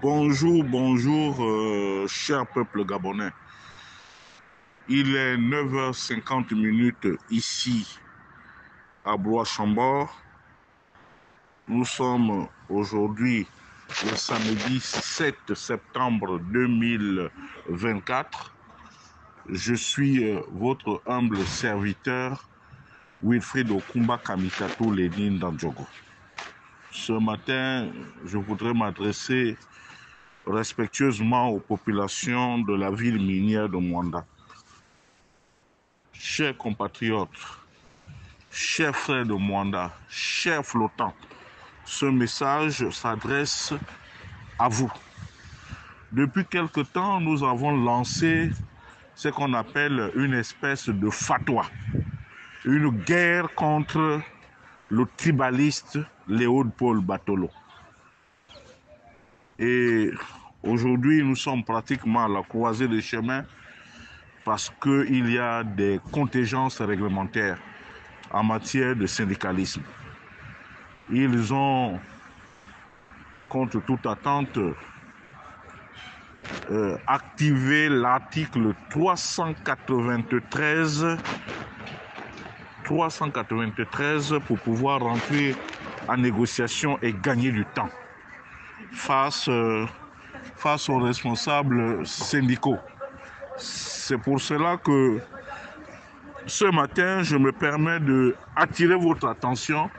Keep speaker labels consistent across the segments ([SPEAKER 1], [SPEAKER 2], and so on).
[SPEAKER 1] Bonjour, bonjour, euh, cher peuple gabonais. Il est 9h50 minutes ici à Blois-Chambord. Nous sommes aujourd'hui le samedi 7 septembre 2024. Je suis euh, votre humble serviteur, Wilfried Okumba Kamikato Lénine Dandjogo. Ce matin, je voudrais m'adresser respectueusement aux populations de la ville minière de Mwanda. Chers compatriotes, chers frères de Mwanda, chers flottants, ce message s'adresse à vous. Depuis quelque temps, nous avons lancé ce qu'on appelle une espèce de fatwa, une guerre contre le tribaliste Léopold Batolo. Et aujourd'hui, nous sommes pratiquement à la croisée des chemins parce qu'il y a des contingences réglementaires en matière de syndicalisme. Ils ont, contre toute attente, euh, activé l'article 393 393 pour pouvoir rentrer en négociation et gagner du temps face, euh, face aux responsables syndicaux. C'est pour cela que ce matin, je me permets de attirer votre attention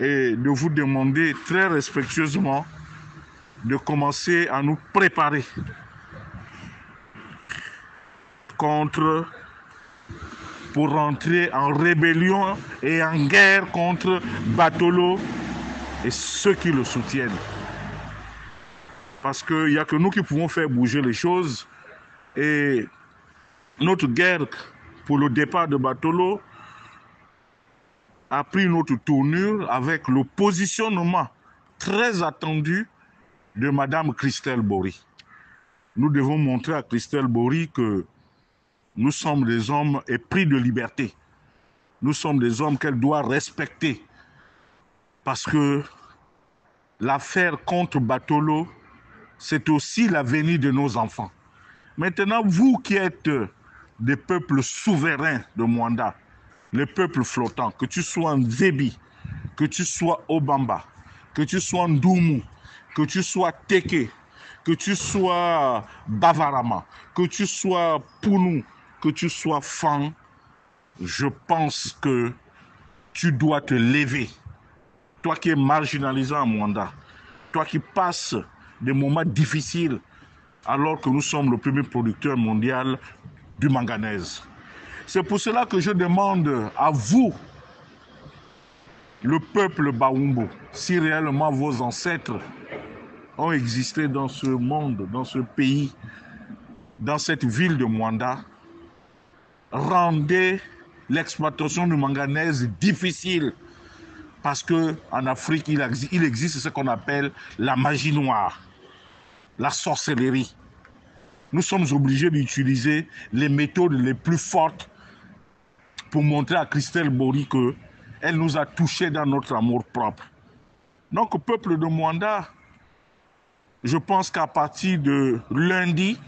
[SPEAKER 1] et de vous demander très respectueusement de commencer à nous préparer contre pour rentrer en rébellion et en guerre contre Batolo et ceux qui le soutiennent. Parce qu'il n'y a que nous qui pouvons faire bouger les choses. Et notre guerre pour le départ de Batolo a pris notre tournure avec le positionnement très attendu de Madame Christelle Bory. Nous devons montrer à Christelle Bory que nous sommes des hommes épris de liberté. Nous sommes des hommes qu'elle doit respecter. Parce que l'affaire contre Batolo, c'est aussi l'avenir de nos enfants. Maintenant, vous qui êtes des peuples souverains de Mwanda, les peuples flottants, que tu sois en Zébi, que tu sois Obamba, que tu sois Ndoumou, que tu sois Teke, que tu sois Bavarama, que tu sois Pounou, que tu sois fan, je pense que tu dois te lever. Toi qui es marginalisé en Mwanda, toi qui passes des moments difficiles alors que nous sommes le premier producteur mondial du manganèse. C'est pour cela que je demande à vous, le peuple Baumbo, si réellement vos ancêtres ont existé dans ce monde, dans ce pays, dans cette ville de Mwanda, rendez l'exploitation du manganèse difficile parce que en Afrique il existe ce qu'on appelle la magie noire, la sorcellerie. Nous sommes obligés d'utiliser les méthodes les plus fortes pour montrer à Christelle Bory que elle nous a touchés dans notre amour propre. Donc, peuple de Mwanda, je pense qu'à partir de lundi,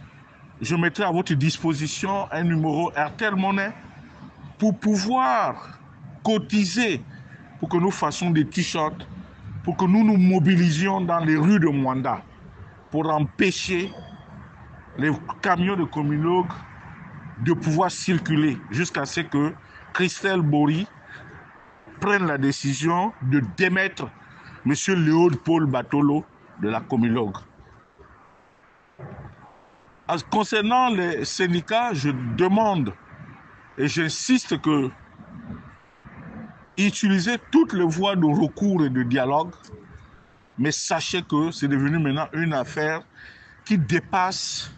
[SPEAKER 1] je mettrai à votre disposition un numéro RTL Monnaie pour pouvoir cotiser, pour que nous fassions des t-shirts, pour que nous nous mobilisions dans les rues de Mwanda, pour empêcher les camions de communologues de pouvoir circuler jusqu'à ce que Christelle Bory prenne la décision de démettre M. Léopold Paul Batolo de la communologue. Concernant les syndicats, je demande et j'insiste que utilisez toutes les voies de recours et de dialogue, mais sachez que c'est devenu maintenant une affaire qui dépasse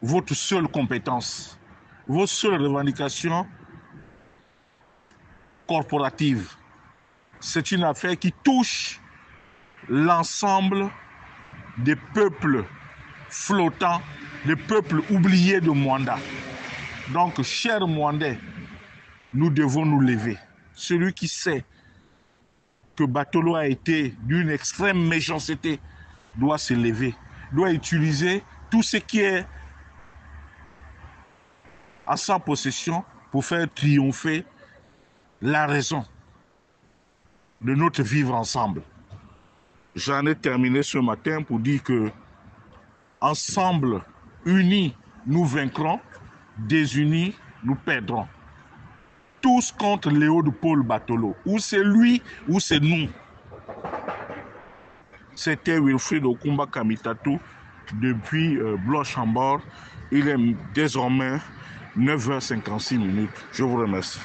[SPEAKER 1] votre seule compétence, vos seules revendications corporatives. C'est une affaire qui touche l'ensemble des peuples flottants, des peuples oubliés de Mwanda. Donc, chers Mwandais, nous devons nous lever. Celui qui sait que Batolo a été d'une extrême méchanceté doit se lever, doit utiliser tout ce qui est à sa possession pour faire triompher la raison de notre vivre ensemble. J'en ai terminé ce matin pour dire que ensemble, unis, nous vaincrons, désunis, nous perdrons. Tous contre Léo de Paul Batolo. Ou c'est lui, ou c'est nous. C'était Wilfried Okumba Kamitatou depuis euh, Bloch-en-Bord. Il est désormais 9h56 minutes. Je vous remercie.